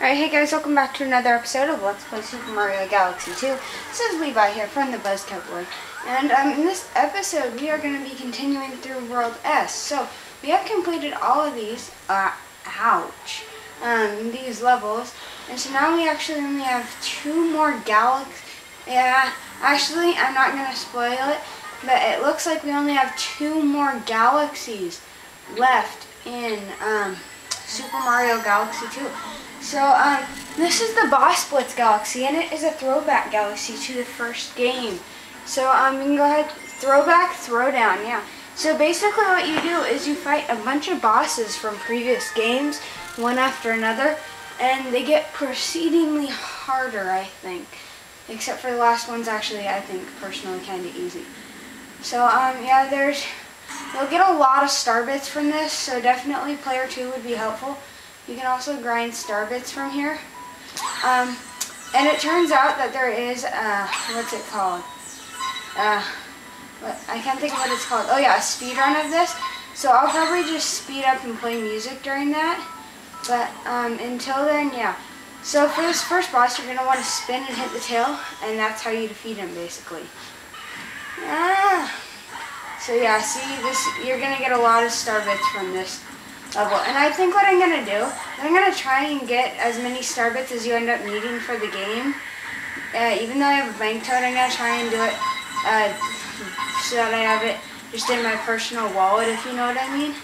Alright, hey guys, welcome back to another episode of Let's Play Super Mario Galaxy 2. This is Levi here from the Buzz Boy. And um, in this episode, we are going to be continuing through World S. So, we have completed all of these, uh, ouch, um, these levels. And so now we actually only have two more galaxies. Yeah, actually, I'm not going to spoil it, but it looks like we only have two more galaxies left in um, Super Mario Galaxy 2. So, um, this is the Boss Blitz Galaxy, and it is a throwback galaxy to the first game. So, um, you can go ahead, throwback, throwdown, yeah. So basically what you do is you fight a bunch of bosses from previous games, one after another, and they get proceedingly harder, I think. Except for the last one's actually, I think, personally kind of easy. So, um, yeah, there's, you'll get a lot of star bits from this, so definitely player 2 would be helpful. You can also grind star bits from here. Um, and it turns out that there is, uh, what's it called? Uh, I can't think of what it's called. Oh yeah, a speed run of this. So I'll probably just speed up and play music during that. But um, until then, yeah. So for this first boss, you're going to want to spin and hit the tail, and that's how you defeat him, basically. Ah. So yeah, see, this you're going to get a lot of star bits from this level. And I think what I'm going to do, I'm going to try and get as many star bits as you end up needing for the game. Uh, even though I have a bank toad, I'm going to try and do it uh, so that I have it just in my personal wallet, if you know what I mean.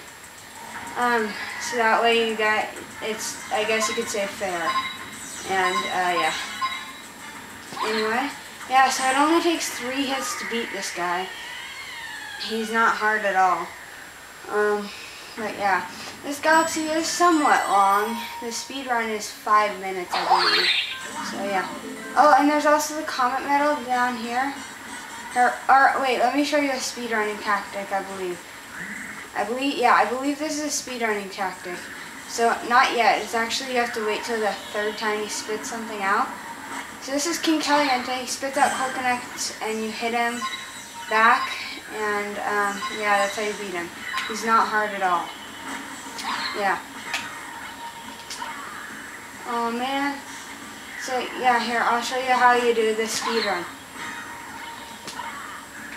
Um, so that way you got, it's, I guess you could say fair. And, uh, yeah. Anyway, yeah, so it only takes three hits to beat this guy. He's not hard at all. Um, but yeah. This galaxy is somewhat long. The speed run is five minutes, I believe. So yeah. Oh, and there's also the comet medal down here. Or, or wait, let me show you a speed running tactic, I believe. I believe, yeah, I believe this is a speed running tactic. So not yet. It's actually you have to wait till the third time he spits something out. So this is King Kaliente. He spits out coconuts and you hit him back, and um, yeah, that's how you beat him. He's not hard at all. Yeah. Oh man. So yeah, here, I'll show you how you do the speed run.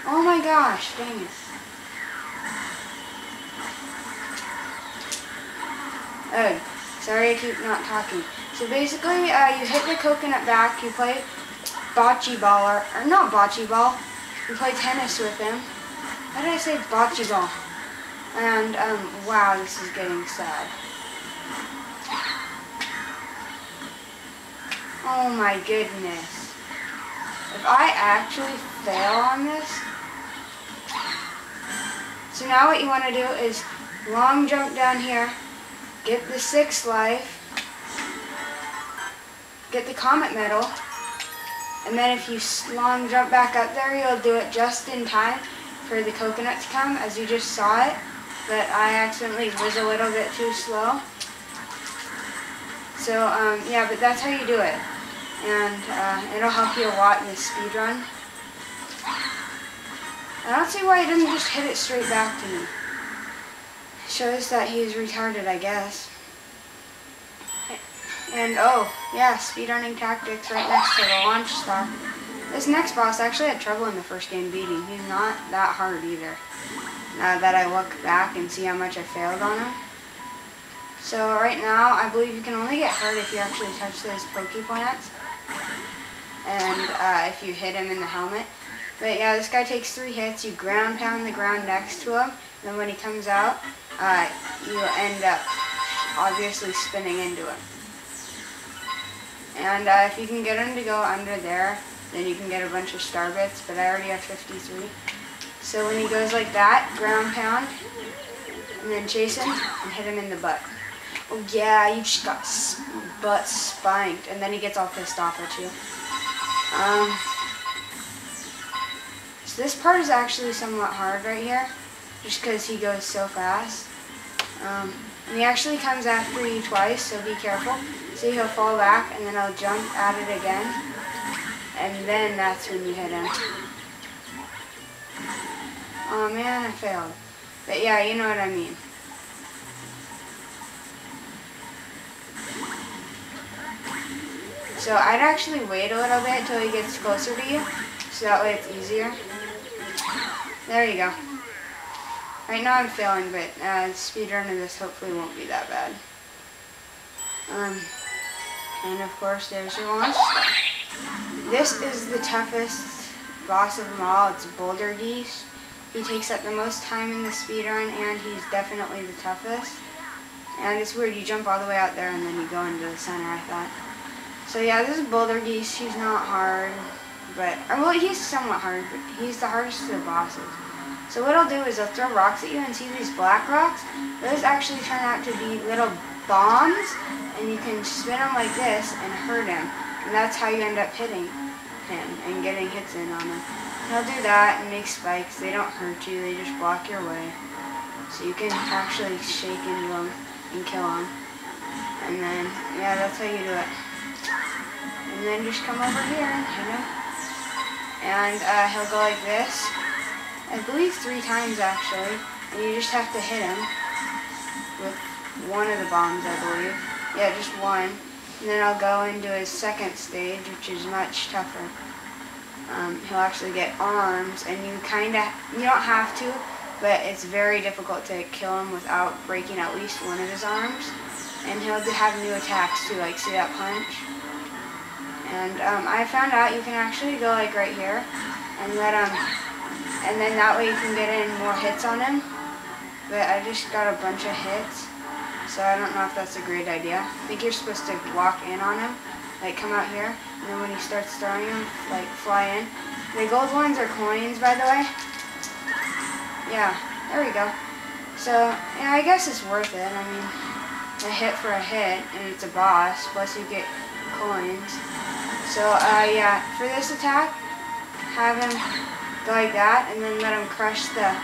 Oh my gosh, dang it. Oh, sorry I keep not talking. So basically, uh, you hit the coconut back, you play bocce ball, or, or not bocce ball, you play tennis with him. How did I say bocce ball? And, um, wow, this is getting sad. Oh my goodness. If I actually fail on this, so now what you want to do is long jump down here, get the sixth life, get the comet medal, and then if you long jump back up there, you'll do it just in time for the coconut to come, as you just saw it but I accidentally was a little bit too slow. So, um, yeah, but that's how you do it. And uh, it'll help you a lot in the speed run. I don't see why he doesn't just hit it straight back to me. Shows that he's retarded, I guess. And, oh, yeah, speedrunning tactics right next to the launch star. This next boss actually had trouble in the first game beating. He's not that hard either now that I look back and see how much I failed on them. So right now, I believe you can only get hurt if you actually touch those Poke Plants. And uh, if you hit him in the helmet. But yeah, this guy takes three hits. You ground pound the ground next to him. And then when he comes out, uh, you end up obviously spinning into him. And uh, if you can get him to go under there, then you can get a bunch of star bits. But I already have 53. So when he goes like that, ground pound, and then chase him and hit him in the butt. Oh yeah, you just got butt spanked, and then he gets all pissed off at you. Um, so this part is actually somewhat hard right here, just because he goes so fast. Um, and he actually comes after you twice, so be careful. See, he'll fall back, and then I'll jump at it again, and then that's when you hit him. Oh man, I failed. But yeah, you know what I mean. So I'd actually wait a little bit until he gets closer to you, so that way it's easier. There you go. Right now I'm failing, but uh, speedrun of this hopefully won't be that bad. Um, and of course there's your launch This is the toughest boss of them all. It's Bouldergeist. He takes up the most time in the speedrun, and he's definitely the toughest. And it's weird, you jump all the way out there and then you go into the center, I thought. So yeah, this is Bouldergeist. He's not hard, but, uh, well, he's somewhat hard, but he's the hardest of the bosses. So what I'll do is I'll throw rocks at you and see these black rocks? Those actually turn out to be little bombs, and you can spin them like this and hurt him. And that's how you end up hitting him and getting hits in on him. He'll do that and make spikes. They don't hurt you, they just block your way. So you can actually shake into them and kill them. And then, yeah, that's how you do it. And then just come over here and hit him. And uh, he'll go like this. I believe three times actually. And you just have to hit him with one of the bombs, I believe. Yeah, just one. And then I'll go into his second stage, which is much tougher um, he'll actually get arms, and you kind of, you don't have to, but it's very difficult to kill him without breaking at least one of his arms. And he'll have new attacks too, like see that punch? And um, I found out you can actually go like right here, and let him, and then that way you can get in more hits on him. But I just got a bunch of hits, so I don't know if that's a great idea. I think you're supposed to walk in on him, like come out here, and then when he starts throwing them, like fly in. The gold ones are coins, by the way. Yeah, there we go. So, yeah, I guess it's worth it. I mean, a hit for a hit, and it's a boss, plus you get coins. So, uh, yeah, for this attack, have him go like that, and then let him crush the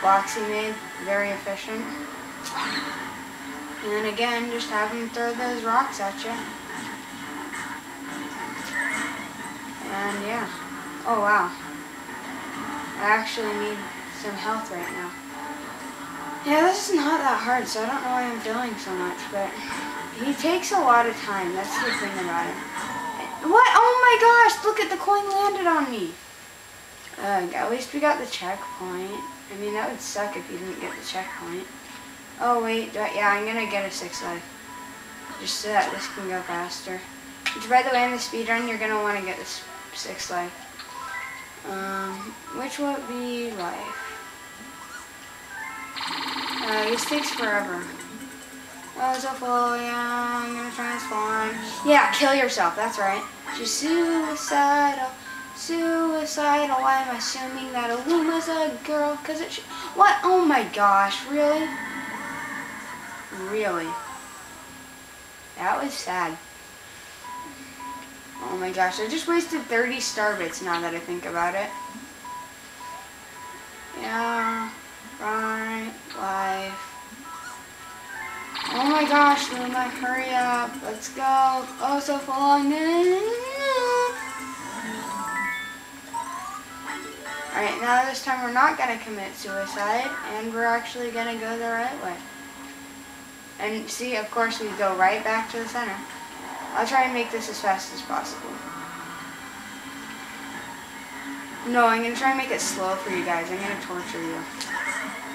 blocks he made. Very efficient. And then again, just have him throw those rocks at you. And yeah. Oh wow. I actually need some health right now. Yeah, this is not that hard, so I don't know why I'm feeling so much, but he takes a lot of time. That's the thing about him. What? Oh my gosh, look at the coin landed on me. At least we got the checkpoint. I mean, that would suck if you didn't get the checkpoint. Oh wait, I, yeah, I'm gonna get a six life. Just so that this can go faster. Which, by the way, in the speed run, you're gonna want to get this six life. Um, which would be life? Uh, this takes forever. Oh, so full, yeah, I'm gonna transform. Yeah, kill yourself, that's right. She's suicidal, suicidal. I'm assuming that a Luma's a girl, cause it What? Oh my gosh, really? Really? That was sad. Oh my gosh, I just wasted 30 Starbits now that I think about it. Yeah, right, life. Oh my gosh, Luma, hurry up. Let's go. Oh, so long. Alright, now this time we're not going to commit suicide, and we're actually going to go the right way. And see, of course, we go right back to the center. I'll try and make this as fast as possible. No, I'm going to try and make it slow for you guys. I'm going to torture you.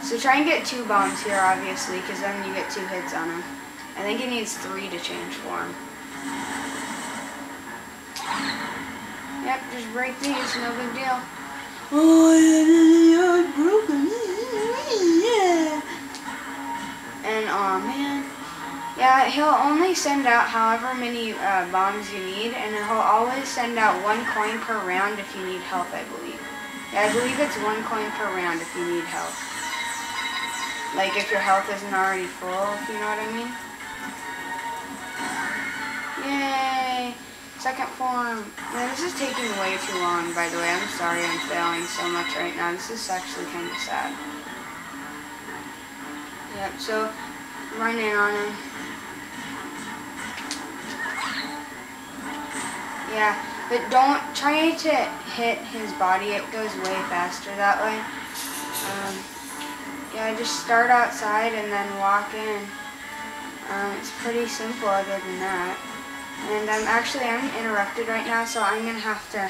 So try and get two bombs here, obviously, because then you get two hits on him. I think he needs three to change form. Yep, just break these, no big deal. Oh, yeah, broken. Yeah. And, oh man. Yeah, he'll only send out however many uh, bombs you need, and he'll always send out one coin per round if you need health, I believe. Yeah, I believe it's one coin per round if you need health. Like if your health isn't already full, if you know what I mean. Yay! Second form. Man, this is taking way too long, by the way. I'm sorry I'm failing so much right now. This is actually kind of sad. Yep, so running in on him. Yeah, but don't try to hit his body. It goes way faster that way. Um, yeah, just start outside and then walk in. Um, it's pretty simple other than that. And I'm actually I'm interrupted right now, so I'm gonna have to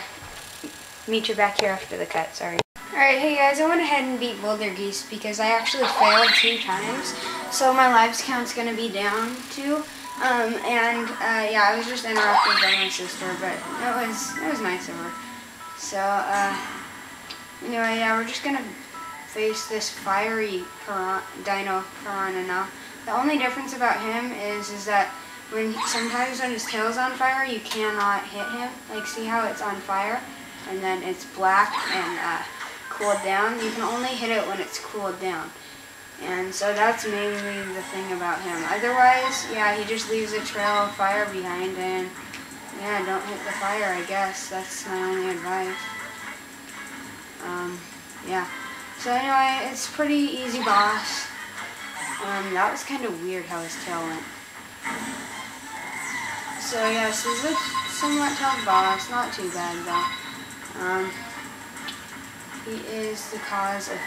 meet you back here after the cut. Sorry. Alright, hey guys, I went ahead and beat Bouldergeist because I actually failed two times. So my lives count's gonna be down two. Um, and uh, yeah, I was just interrupted by my sister, but it was it was nice of her. So uh, anyway, yeah, we're just gonna face this fiery piran dino piranha now. The only difference about him is is that when sometimes when his tail's on fire, you cannot hit him. Like see how it's on fire, and then it's black and uh, cooled down. You can only hit it when it's cooled down. And so that's mainly the thing about him. Otherwise, yeah, he just leaves a trail of fire behind and yeah, don't hit the fire, I guess. That's my only advice. Um, yeah. So anyway, it's pretty easy boss. Um, that was kind of weird how his tail went. So yes, he's a somewhat tough boss. Not too bad though. Um, he is the cause of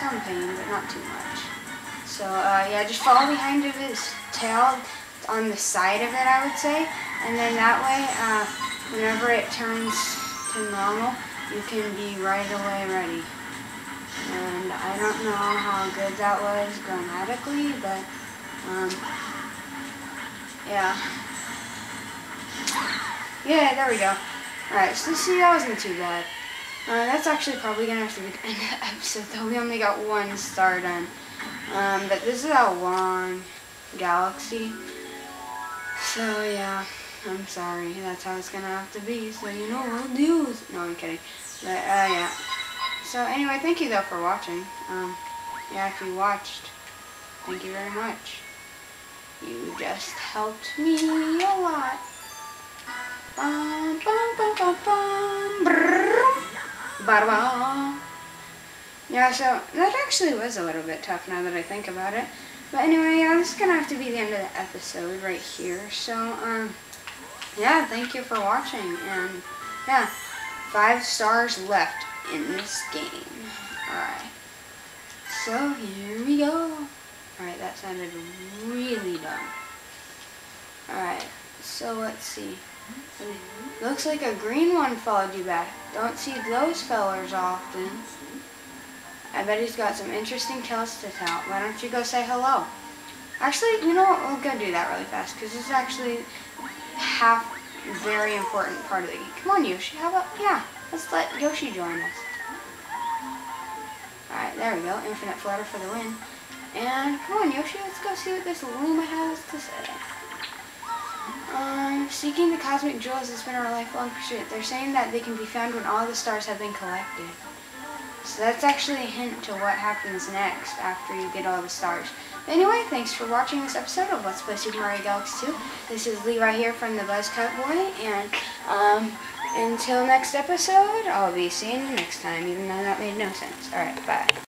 some pain, but not too much. So uh, yeah, just follow behind of his tail on the side of it, I would say. And then that way, uh, whenever it turns to normal, you can be right away ready. And I don't know how good that was grammatically, but um, yeah. Yeah, there we go. Alright, so see, that wasn't too bad. Uh, that's actually probably going to have to be the end of the episode, though. We only got one star done. Um, but this is a long galaxy. So yeah, I'm sorry. That's how it's gonna have to be. So you know what do. No, I'm kidding. But uh, yeah. So anyway, thank you though for watching. Um, yeah, if you watched, thank you very much. You just helped me a lot. Bum, bum, bum, bum, bum. Brrr. Ba-da-ba. Yeah, so that actually was a little bit tough now that I think about it. But anyway, yeah, this is going to have to be the end of the episode right here. So, um, yeah, thank you for watching. And, yeah, five stars left in this game. Alright. So, here we go. Alright, that sounded really dumb. Alright, so let's see. Looks like a green one followed you back. Don't see those fellers often. I bet he's got some interesting tales to tell. Why don't you go say hello? Actually, you know what? We'll go do that really fast because this is actually half very important part of the game. Come on, Yoshi. How about, yeah, let's let Yoshi join us. Alright, there we go. Infinite flutter for the win. And come on, Yoshi, let's go see what this Luma has to say. Um, seeking the cosmic jewels has been our lifelong pursuit. They're saying that they can be found when all the stars have been collected. So that's actually a hint to what happens next after you get all the stars. Anyway, thanks for watching this episode of Let's Play Super Mario Galaxy 2. This is Levi here from the Buzz Cut Boy, and um, until next episode, I'll be seeing you next time, even though that made no sense. Alright, bye.